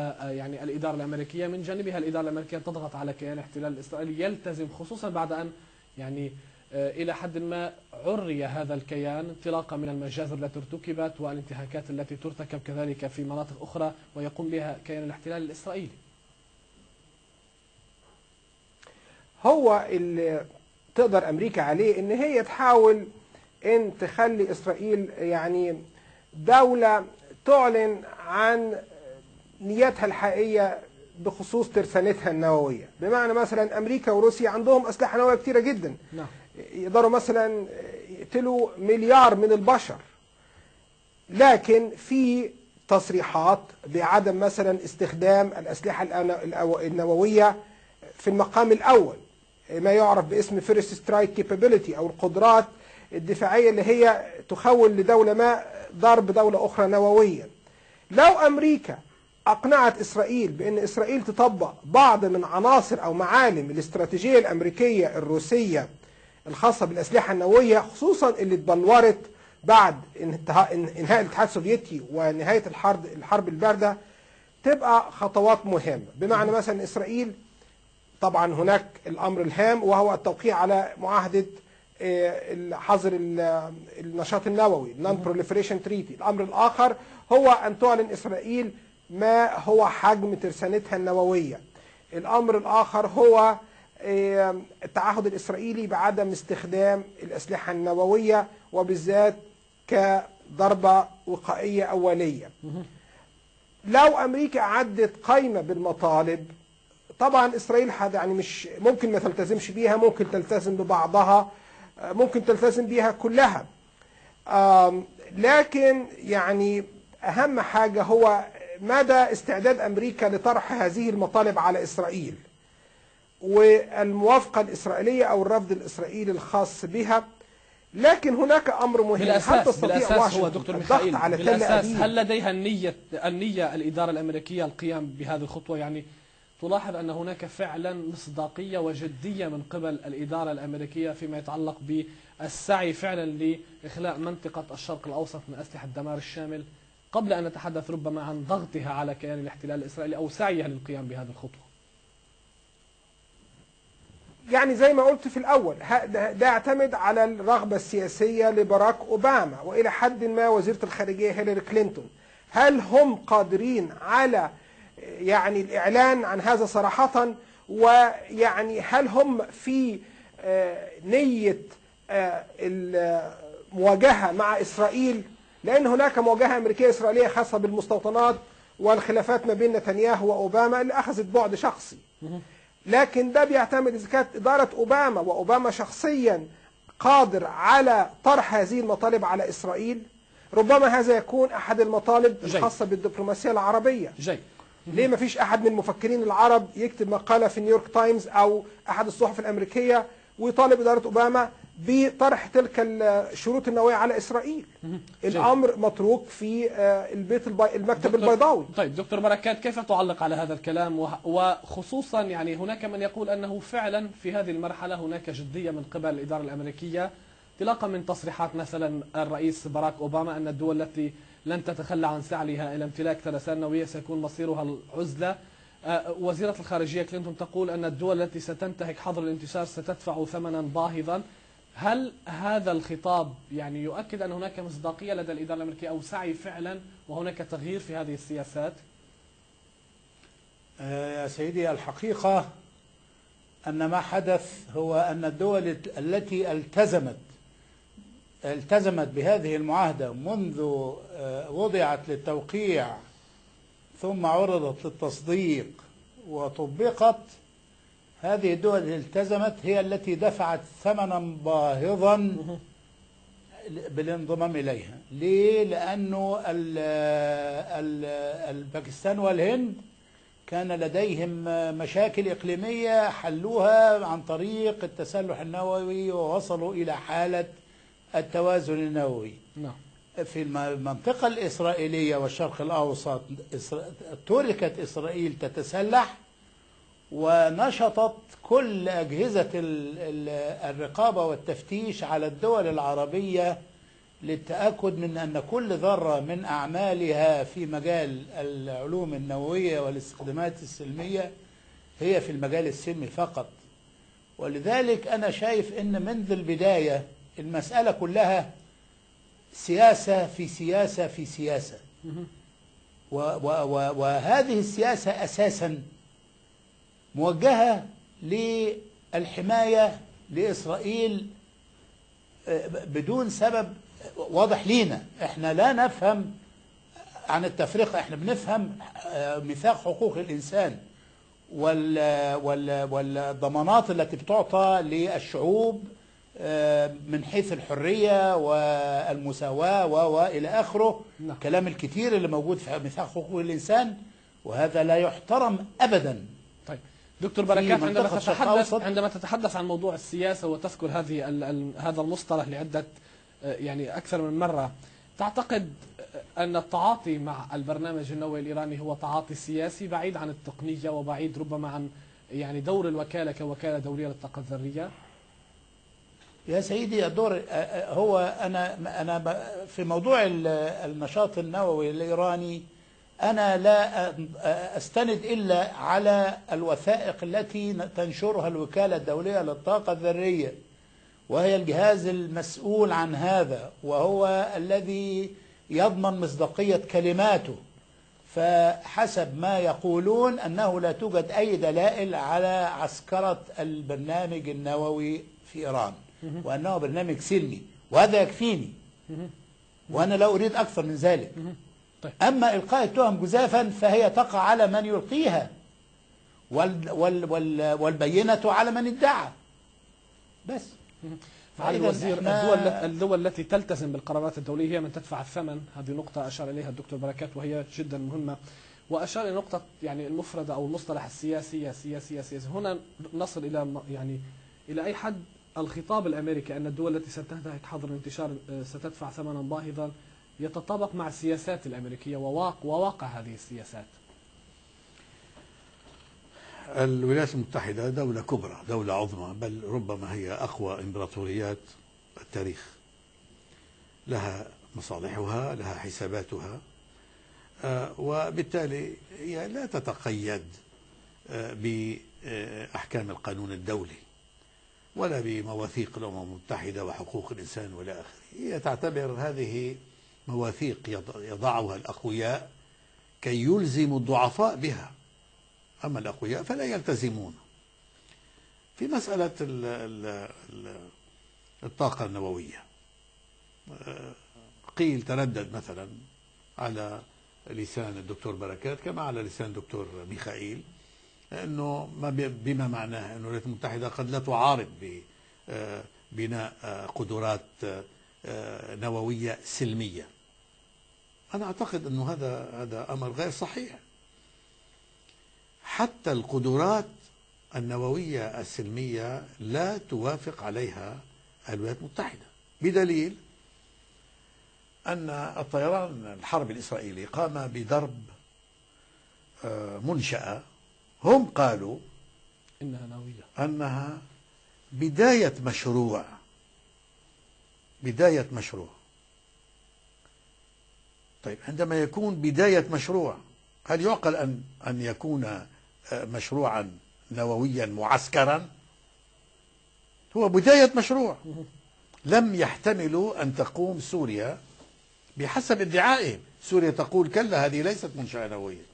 يعني الإدارة الأمريكية من جانبها الإدارة الأمريكية تضغط على كيان الاحتلال الإسرائيلي يلتزم خصوصا بعد أن يعني آه، إلى حد ما عري هذا الكيان انطلاقا من المجازر التي ارتكبت والانتهاكات التي ترتكب كذلك في مناطق أخرى ويقوم بها كيان الاحتلال الإسرائيلي. هو اللي تقدر أمريكا عليه إن هي تحاول إن تخلي إسرائيل يعني دولة تعلن عن نياتها الحقيقية بخصوص ترسانتها النووية. بمعنى مثلا أمريكا وروسيا عندهم أسلحة نووية كتيرة جدا. نعم. يقدروا مثلا يقتلوا مليار من البشر. لكن في تصريحات بعدم مثلا استخدام الأسلحة النووية في المقام الأول. ما يعرف باسم first strike capability أو القدرات الدفاعية اللي هي تخول لدولة ما ضرب دولة أخرى نوويا. لو أمريكا أقنعت إسرائيل بأن إسرائيل تطبق بعض من عناصر أو معالم الاستراتيجية الأمريكية الروسية الخاصة بالأسلحة النووية خصوصا اللي اتبلورت بعد إنهاء الاتحاد السوفيتي ونهاية الحرب الحرب الباردة تبقى خطوات مهمة. بمعنى مثلا إسرائيل طبعا هناك الأمر الهام وهو التوقيع على معاهدة آه، حظر ال- النشاط النووي non proliferation treaty. الأمر الآخر هو أن تعلن إسرائيل ما هو حجم ترسانتها النووية. الأمر الآخر هو التعهد الإسرائيلي بعدم استخدام الأسلحة النووية وبالذات كضربة وقائية أولية. لو أمريكا أعدت قائمة بالمطالب طبعا إسرائيل يعني مش ممكن ما تلتزمش بيها ممكن تلتزم ببعضها آه، ممكن تلتزم بيها كلها. لكن يعني أهم حاجة هو مدى استعداد أمريكا لطرح هذه المطالب على إسرائيل؟ والموافقة الإسرائيلية أو الرفض الإسرائيلي الخاص بها؟ لكن هناك أمر مهم. هل بالأساس تستطيع بالأساس هو دكتور ميخائيل على بالأساس هل لديها النية النية الإدارة الأمريكية القيام بهذه الخطوة؟ يعني تلاحظ أن هناك فعلا مصداقية وجدية من قبل الإدارة الأمريكية فيما يتعلق بالسعي فعلا لإخلاء منطقة الشرق الأوسط من أسلحة الدمار الشامل. قبل أن نتحدث ربما عن ضغطها على كيان الاحتلال الإسرائيلي أو سعيها للقيام بهذه الخطوة. يعني زي ما قلت في الأول ده يعتمد على الرغبة السياسية لبراك أوباما وإلى حد ما وزيرة الخارجية هيلاري كلينتون. هل هم قادرين على يعني الإعلان عن هذا صراحة؟ ويعني هل هم في آه، نية آه، المواجهة مع إسرائيل؟ لأن هناك مواجهة أمريكية إسرائيلية خاصة بالمستوطنات والخلافات ما بين نتنياهو وأوباما اللي أخذت بعد شخصي. لكن ده بيعتمد إذا كانت إدارة أوباما وأوباما شخصيا قادر على طرح هذه المطالب على إسرائيل ربما هذا يكون أحد المطالب جيد. الخاصة بالدبلوماسية العربية. جيد. ليه ما فيش أحد من المفكرين العرب يكتب مقالة في نيويورك تايمز أو أحد الصحف الأمريكية ويطالب إدارة أوباما بطرح تلك الشروط النووية على إسرائيل. الأمر متروك في آه، البيت البي... المكتب البيضاوي. طيب دكتور بركات كيف تعلق على هذا الكلام؟ وخصوصا يعني هناك من يقول أنه فعلا في هذه المرحلة هناك جدية من قبل الإدارة الأمريكية انطلاقا من تصريحات مثلا الرئيس باراك أوباما أن الدول التي لن تتخلى عن سعيها إلى امتلاك ترسانة نووية سيكون مصيرها العزلة. آه، وزيرة الخارجية كلينتون تقول أن الدول التي ستنتهك حظر الانتشار ستدفع ثمنا باهظا هل هذا الخطاب يعني يؤكد أن هناك مصداقية لدى الإدارة الأمريكية أو سعي فعلا وهناك تغيير في هذه السياسات؟ آه، يا سيدي الحقيقة أن ما حدث هو أن الدول التي التزمت التزمت بهذه المعاهدة منذ آه، وضعت للتوقيع ثم عرضت للتصديق وطبقت هذه الدول اللي التزمت هي التي دفعت ثمنا باهظا بالانضمام إليها. ليه؟ لأنه ال ال الباكستان والهند كان لديهم مشاكل إقليمية حلوها عن طريق التسلح النووي ووصلوا إلى حالة التوازن النووي. نعم. في الم- المنطقة الإسرائيلية والشرق الأوسط تركت إسرائيل تتسلح ونشطت كل أجهزة ال- ال- الرقابة والتفتيش على الدول العربية للتأكد من أن كل ذرة من أعمالها في مجال العلوم النووية والاستخدامات السلمية هي في المجال السلمي فقط. ولذلك أنا شايف أن منذ البداية المسألة كلها سياسة في سياسة في سياسة. وهذه السياسة أساسا موجهة للحماية لإسرائيل آه، بدون سبب واضح لينا. إحنا لا نفهم عن التفرقة إحنا بنفهم آه، ميثاق حقوق الإنسان وال وال والضمانات التي بتعطى للشعوب آه، من حيث الحرية والمساواة وإلى آخره. نعم. كلام الكتير اللي موجود في ميثاق حقوق الإنسان وهذا لا يحترم أبدا. دكتور بركات عندما تتحدث. عندما تتحدث عن موضوع السياسة وتذكر هذه هذا المصطلح لعدة آه، يعني أكثر من مرة تعتقد أن التعاطي مع البرنامج النووي الإيراني هو تعاطي سياسي بعيد عن التقنية وبعيد ربما عن يعني دور الوكالة كوكالة دولية للطاقة الذرية يا سيدي الدور آه، آه، هو أنا ب- في موضوع ال- النشاط النووي الإيراني أنا لا أستند إلا على الوثائق التي تنشرها الوكالة الدولية للطاقة الذرية وهي الجهاز المسؤول عن هذا وهو الذي يضمن مصداقية كلماته. فحسب ما يقولون أنه لا توجد أي دلائل على عسكرة البرنامج النووي في إيران وأنه برنامج سلمي وهذا يكفيني. وأنا لا أريد أكثر من ذلك. طيب. أما إلقاء التهم جزافا فهي تقع على من يلقيها. وال وال وال والبينة على من ادعى. بس. معالي الوزير الدول الدول التي تلتزم بالقرارات الدولية هي من تدفع الثمن. هذه نقطة أشار إليها الدكتور بركات وهي جدا مهمة. وأشار إلى نقطة يعني المفردة أو المصطلح السياسية سياسية سياسية. هنا نصل إلى يعني إلى أي حد؟ الخطاب الأمريكي أن الدول التي ستنتهك حظر الانتشار آه، ستدفع ثمنا باهظا. يتطابق مع السياسات الأمريكية وواقع, وواقع هذه السياسات. الولايات المتحدة دولة كبرى دولة عظمى بل ربما هي أقوى إمبراطوريات التاريخ. لها مصالحها لها حساباتها آه، وبالتالي هي لا تتقيد آه، بأحكام القانون الدولي ولا بمواثيق الأمم المتحدة وحقوق الإنسان ولا آخره. هي تعتبر هذه مواثيق يض- يضعها الأقوياء كي يلزموا الضعفاء بها. أما الأقوياء فلا يلتزمون. في مسألة ال ال ال الطاقة النووية. آه، قيل تردد مثلا على لسان الدكتور بركات كما على لسان الدكتور ميخائيل أنه ما بما معناه أنه الولايات المتحدة قد لا تعارض ببناء قدرات آه، آه، نووية سلمية. أنا أعتقد أنه هذا هذا أمر غير صحيح. حتى القدرات النووية السلمية لا توافق عليها الولايات المتحدة بدليل أن الطيران الحربي الإسرائيلي قام بضرب آه، منشأة. هم قالوا إنها نووية. أنها بداية مشروع بداية مشروع. طيب عندما يكون بداية مشروع هل يعقل أن أن يكون آه، مشروعا نوويا معسكرا؟ هو بداية مشروع. لم يحتملوا أن تقوم سوريا بحسب ادعائهم سوريا تقول كلا هذه ليست منشأة نووية.